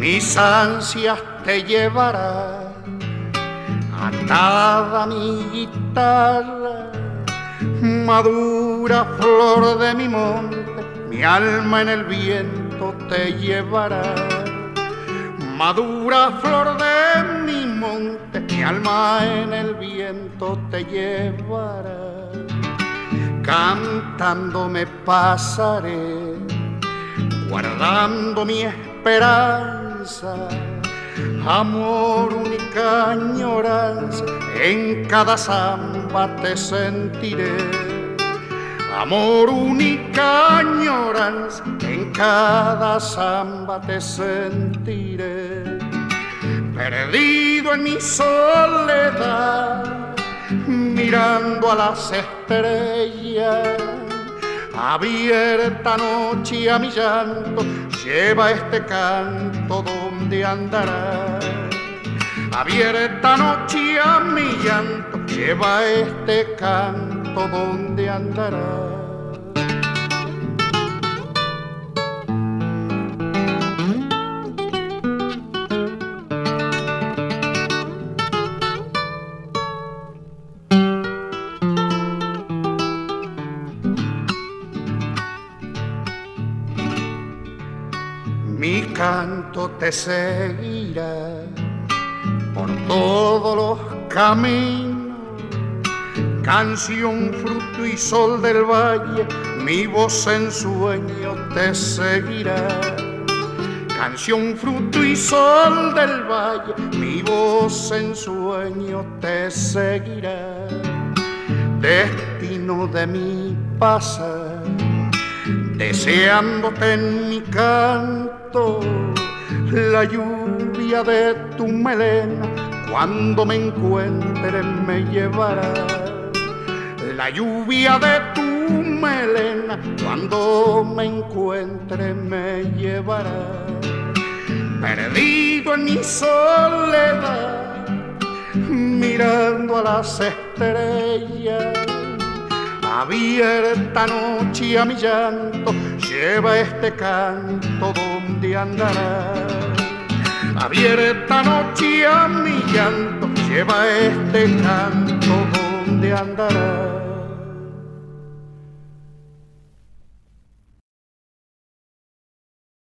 mis ansias te llevará atada mi guitarra, madura flor de mi monte, mi alma en el viento te llevará. Madura flor de mi monte, mi alma en el viento te llevará. Cantando me pasaré, guardando mi esperanza Amor, única añoranza, en cada samba te sentiré. Amor, única añoranza, en cada samba te sentiré. Perdido en mi soledad, mirando a las estrellas, abierta noche a mi llanto, lleva este canto donde andará. Abierta noche a mi llanto, lleva este canto donde andará. Mi canto te seguirá por todos los caminos. Canción, fruto y sol del valle, mi voz en sueño te seguirá. Canción, fruto y sol del valle, mi voz en sueño te seguirá. Destino de mi pasar, deseándote en mi canto, la lluvia de tu melena, cuando me encuentre me llevará. La lluvia de tu melena, cuando me encuentre me llevará. Perdido en mi soledad, mirando a las estrellas, abierta noche a mi llanto, lleva este canto donde andará. Abierta noche a mi llanto, lleva este canto donde andará.